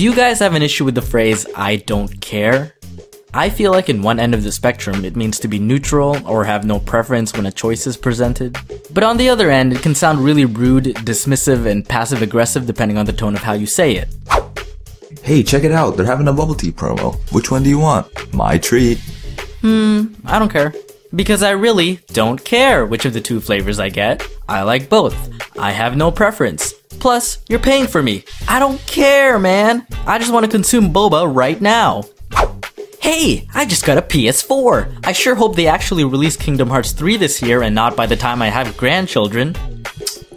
Do you guys have an issue with the phrase, I don't care? I feel like in one end of the spectrum, it means to be neutral or have no preference when a choice is presented. But on the other end, it can sound really rude, dismissive, and passive aggressive depending on the tone of how you say it. Hey, check it out. They're having a bubble tea promo. Which one do you want? My treat. Hmm, I don't care. Because I really don't care which of the two flavors I get. I like both. I have no preference. Plus, you're paying for me. I don't care, man. I just want to consume boba right now. Hey, I just got a PS4. I sure hope they actually release Kingdom Hearts 3 this year and not by the time I have grandchildren.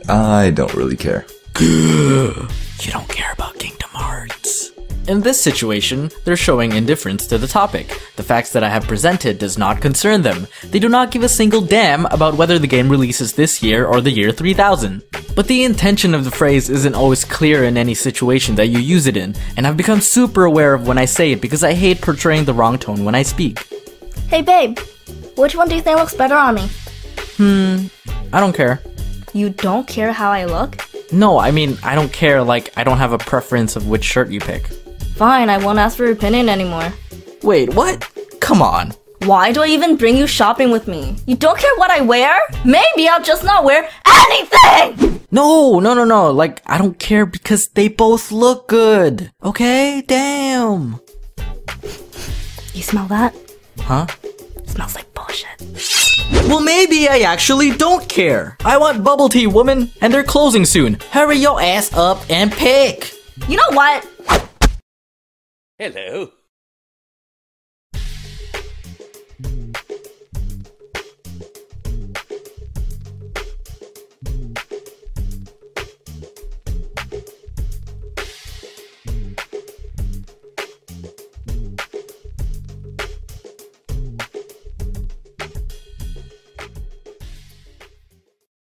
I don't really care. You don't care about Kingdom Hearts. In this situation, they're showing indifference to the topic. The facts that I have presented does not concern them. They do not give a single damn about whether the game releases this year or the year 3000. But the intention of the phrase isn't always clear in any situation that you use it in, and I've become super aware of when I say it because I hate portraying the wrong tone when I speak. Hey babe, which one do you think looks better on me? Hmm, I don't care. You don't care how I look? No, I mean, I don't care, like, I don't have a preference of which shirt you pick. Fine, I won't ask for your opinion anymore. Wait, what? Come on. Why do I even bring you shopping with me? You don't care what I wear? Maybe I'll just not wear anything! No, no, no, no. Like, I don't care because they both look good. Okay? Damn. You smell that? Huh? smells like bullshit. Well, maybe I actually don't care. I want bubble tea, woman, and they're closing soon. Hurry your ass up and pick. You know what? Hello.